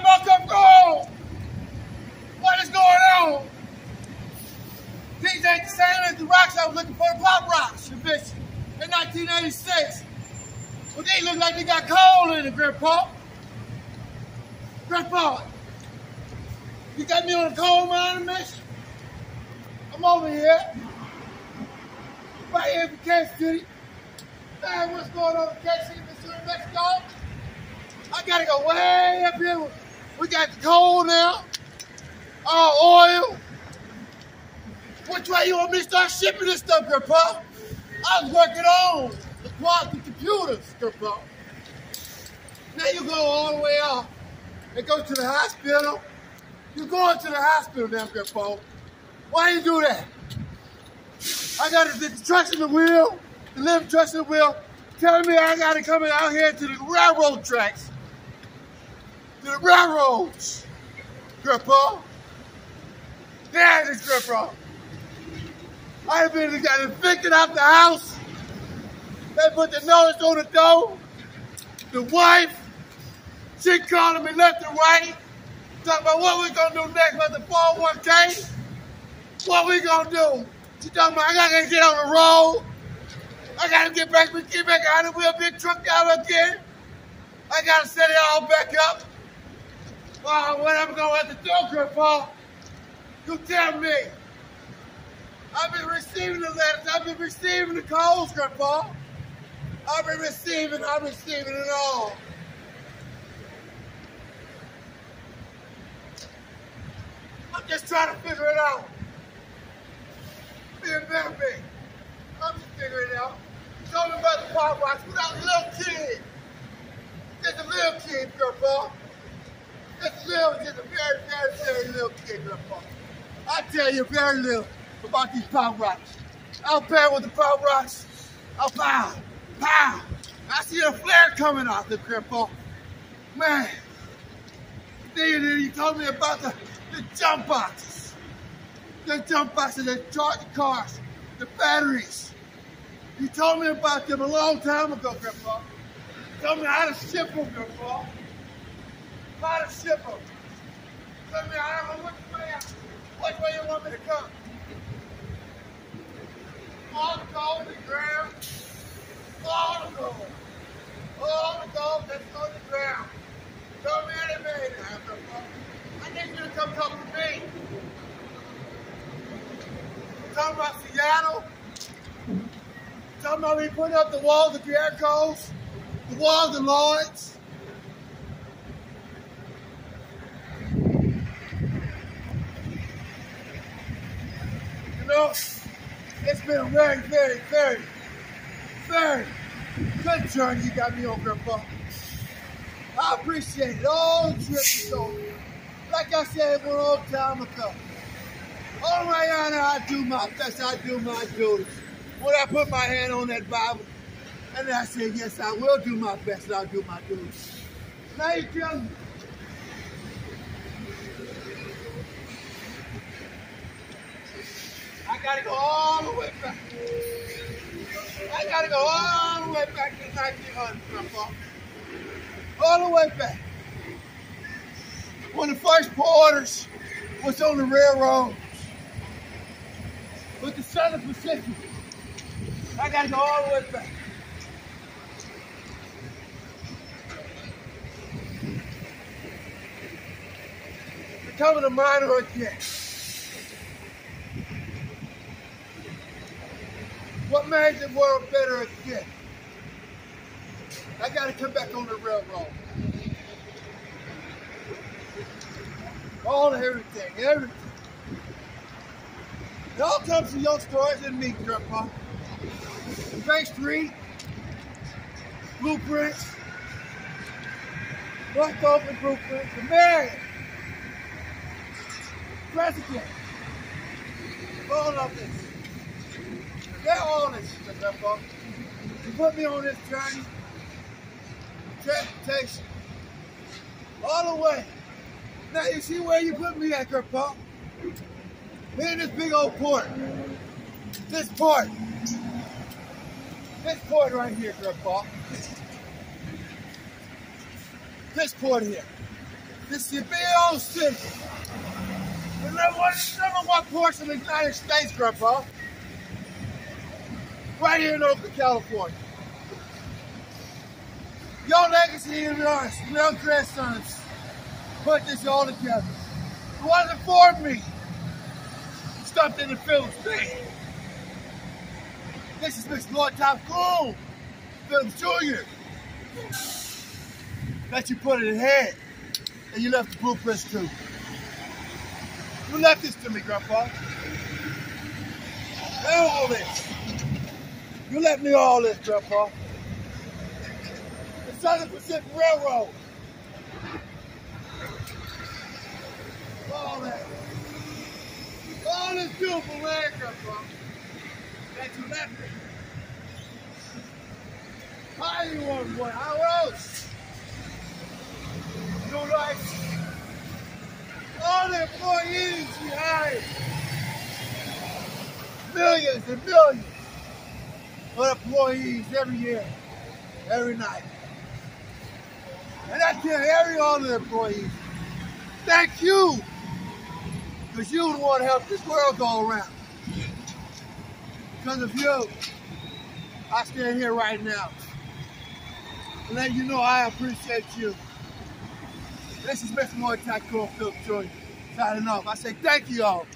grandpa come through. What is going on? These ain't the same as the rocks I was looking for, the pop rocks, you bitch, in 1986. Well, they look like they got coal in it, Grandpa. Grandpa, you got me on a coal mining mission? I'm over here. Right here for Kansas City. Man, what's going on in Kansas City, Missouri, Mexico? I gotta go way up here. We got the coal now. All oil. Which way you want me to start shipping this stuff, Grandpa? I was working on the quantum computers, Grandpa. Now you go all the way off and go to the hospital. You're going to the hospital now, Grandpa. Why you do that? I got the, trust in the wheel, the living trust in the wheel, telling me I got to come out here to the railroad tracks, to the railroads, Grandpa. There it Grandpa. I've been got evicted out the house. They put the notice on the door. The wife, she calling me left and right, talking about what we gonna do next with the 401k. What we gonna do? She talking about I gotta get on the road. I gotta get back, get back on the wheel, big truck out again. I gotta set it all back up. Oh, what am I'm gonna have to do, Grandpa? You tell me. I've been receiving the letters. I've been receiving the calls, Grandpa. I've been receiving, I'm receiving it all. I'm just trying to figure it out. Be a me. I'm just figuring it out. Told me about the pop rocks I a little kid. Just a little kid, Grandpa. A little, just a very, very, little kid, Grandpa. I tell you very little about these pop rocks. Out there with the pop rocks, I'll pow, pow. I see a flare coming off the grandpa. Man, then you told me about the, the jump boxes. The jump boxes that charge the cars, the batteries. You told me about them a long time ago, Grandpa. You told me how to ship them, Grandpa. To ship them. Tell me how to which way, which way you want me to come all the gold in the ground. All the gold. All the gold that's on the ground. Tell me any man I need you to come talk to me. talking about Seattle. talking about me putting up the walls of Jericho's, the walls of Lloyd's. You know, it's been very, very, very, very good journey you got me on, Grandpa. I appreciate it. All the told me. Like I said one old time ago. All way on I do my best. I do my duties. When I put my hand on that Bible, and I said, yes, I will do my best and I'll do my duties. Now you. Gotta go all the way back. I gotta go all the way back to 1900, Grandpa. All the way back. When the first porters was on the railroad with the Southern Pacific. I gotta go all the way back. Becoming a miner again. What made the world better again? I got to come back on the railroad. All everything, everything. It all comes from your stories and me, Grandpa. Bank Street, blueprints, open blueprints, the Marion, President, all of this. They're all. You put me on this journey, transportation, all the way. Now you see where you put me at, Grandpa? Me in this big old port. This port. This port right here, Grandpa. This port here. This is your big old city. The number one, number one portion in the United States, Grandpa. Right here in Oakland, California. Your legacy and yours, your grandsons, put this all together. It wasn't for me. Stuffed in the Phillips thing. This is Mr. Lloyd Tycoon, Phillips Jr. That you put it in head, and you left the blueprints too. You left this to me, Grandpa. All this. You left me all this, Grandpa. The Southern Pacific Railroad. All that. All this beautiful land, Grandpa. That you left me. How you want one? How else? You like all the employees we hired. Millions and millions of employees every year, every night. And I tell every all the employees, thank you. Because you one to help this world go around. Because of you, I stand here right now. And let you know I appreciate you. This is Mr. Lloyd Tycoon Philip Jr. signing off. I say thank you all.